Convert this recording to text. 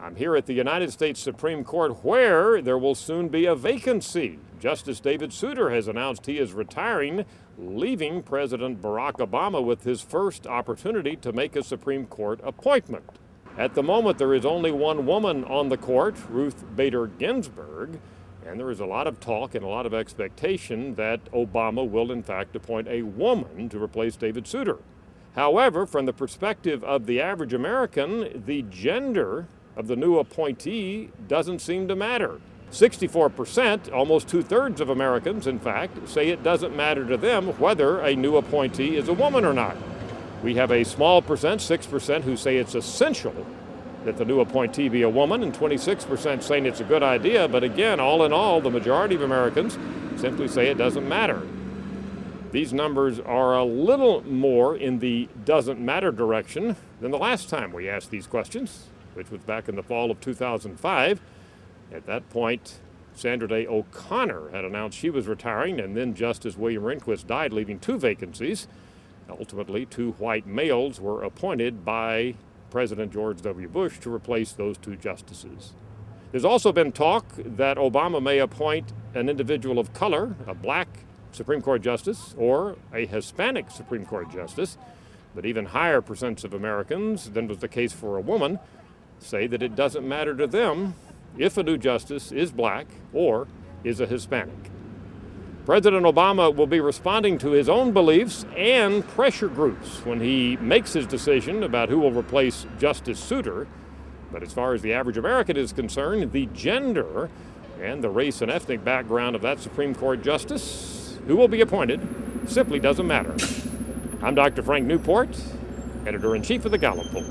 I'm here at the United States Supreme Court where there will soon be a vacancy. Justice David Souter has announced he is retiring, leaving President Barack Obama with his first opportunity to make a Supreme Court appointment. At the moment, there is only one woman on the court, Ruth Bader Ginsburg, and there is a lot of talk and a lot of expectation that Obama will, in fact, appoint a woman to replace David Souter. However, from the perspective of the average American, the gender of the new appointee doesn't seem to matter. 64%, almost two thirds of Americans, in fact, say it doesn't matter to them whether a new appointee is a woman or not. We have a small percent, 6%, who say it's essential that the new appointee be a woman, and 26% saying it's a good idea. But again, all in all, the majority of Americans simply say it doesn't matter. These numbers are a little more in the doesn't matter direction than the last time we asked these questions, which was back in the fall of 2005. At that point, Sandra Day O'Connor had announced she was retiring, and then Justice William Rehnquist died, leaving two vacancies. Ultimately, two white males were appointed by President George W. Bush to replace those two justices. There's also been talk that Obama may appoint an individual of color, a black Supreme Court justice or a Hispanic Supreme Court justice, but even higher percents of Americans than was the case for a woman say that it doesn't matter to them if a new justice is black or is a Hispanic. President Obama will be responding to his own beliefs and pressure groups when he makes his decision about who will replace Justice Souter. But as far as the average American is concerned, the gender and the race and ethnic background of that Supreme Court justice who will be appointed simply doesn't matter. I'm Dr. Frank Newport, editor in chief of the Gallup poll.